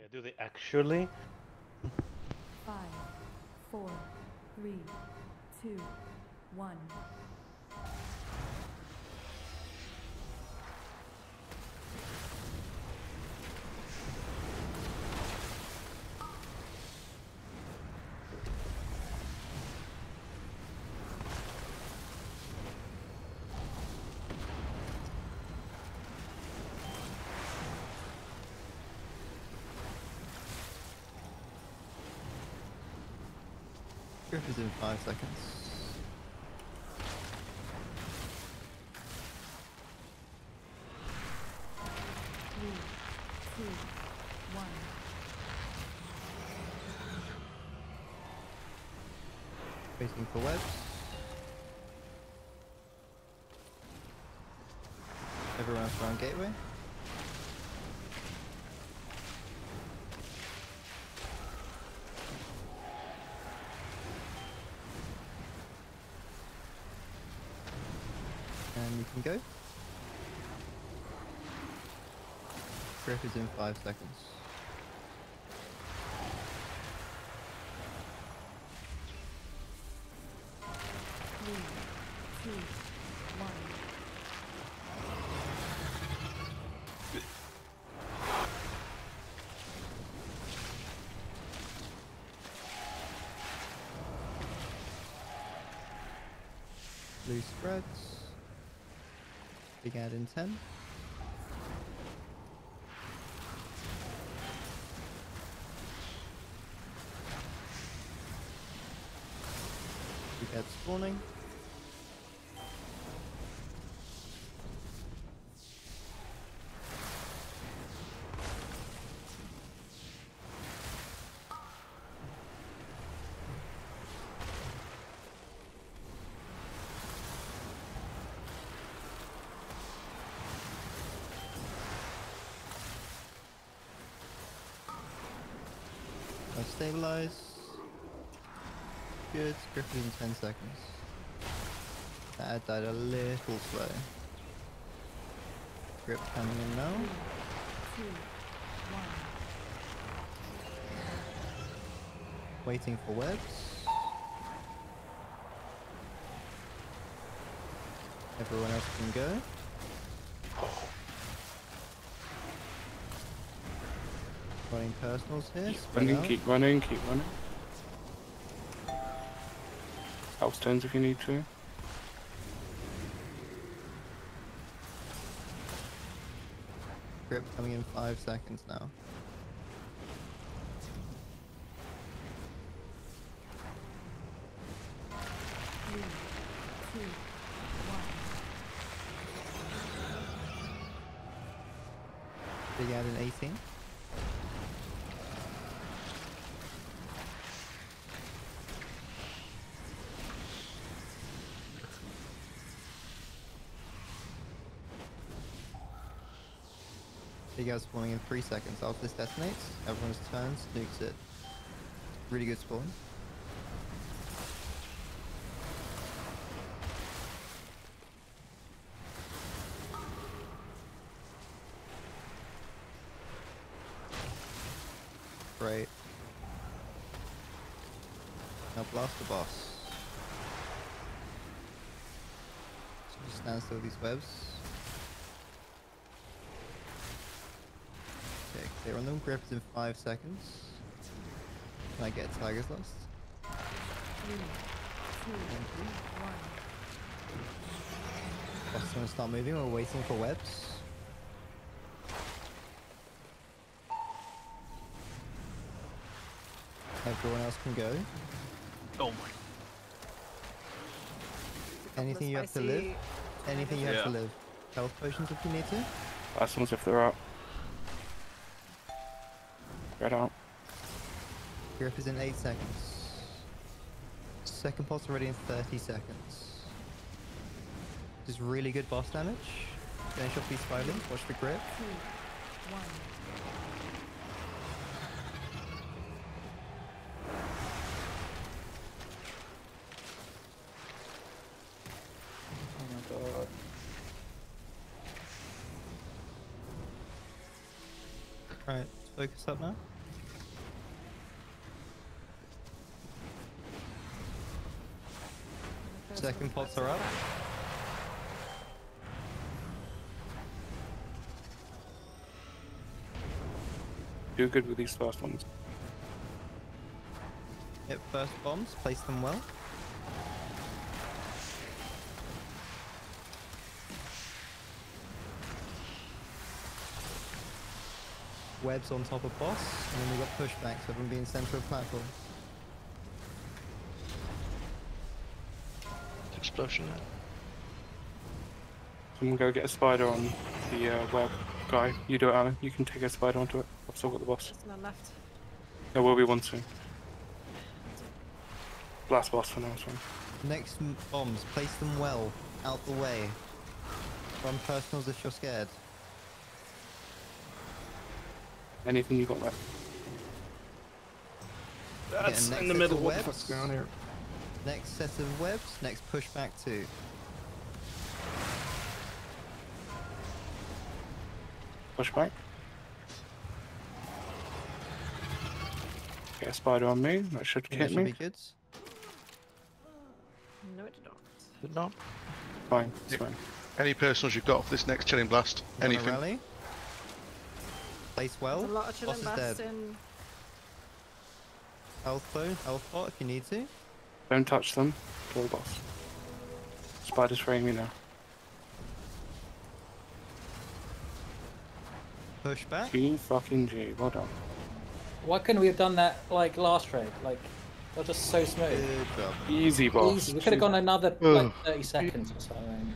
Yeah, do they actually? Five, four, three, two, one. Griff is in five seconds. Waiting for webs. Everyone's around gateway. You can go. Griff is in five seconds. Three, two, one. Blue spreads. Big ad in 10. Big ad spawning. Stabilize. Good. Griffin in 10 seconds. That died a little slow. Grip coming in now. Waiting for webs. Everyone else can go. Running personals here. spread Running, out. keep running, keep running. Turns if you need to. Grip coming in five seconds now. Three, two, one. Big ad in 18. Big ad spawning in 3 seconds. After this detonates, everyone's turns, nukes it. Really good spawn. Great. Now blast the boss. So just stand still these webs. Okay, clear on them. Grip is in five seconds. Can I get Tiger's Lust? Three, two, one. Boss gonna start moving. We're waiting for webs. Everyone else can go. Oh my. Anything you have to live. Anything you have to Yeah. live. Health potions if you need to. Last ones if they're up. Spread out. Grip is in 8 seconds. Second pulse already in 30 seconds. This is really good boss damage. Finish off these spirals. Watch the grip. Two, one. Oh my god. Right, focus up now. Second pots are up. Do good with these first ones. Hit first bombs, place them well. Webs on top of boss, and then we got pushback, so everyone being center of platform. Explosion. I'm gonna go get a spider on the uh, web guy. You do it, Alan. You can take a spider onto it. I've still got the boss. Just on the left. There will be one soon. Last boss for now, sorry. Next bombs, place them well, out the way. Run personals if you're scared. Anything you got left? That's That's in the middle. of What the fuck's going on here? Next set of webs, next pushback two. Push back. Get a spider on me. That should That hit should me. be good. No, it did not. Did not. Fine. It's Yep. fine. Any personals you've got for this next chilling blast? You wanna Anything? Rally. Place well. There's a lot of chilling boss is dead. in. Health bow, health bot if you need to. Don't touch them. Kill the boss. Spider's fraying me now. Push back. G fucking G. Well done. Why couldn't we have done that like last trade? Like, they're just so smooth. Easy boss. Easy. We could have gone another like 30 seconds or something.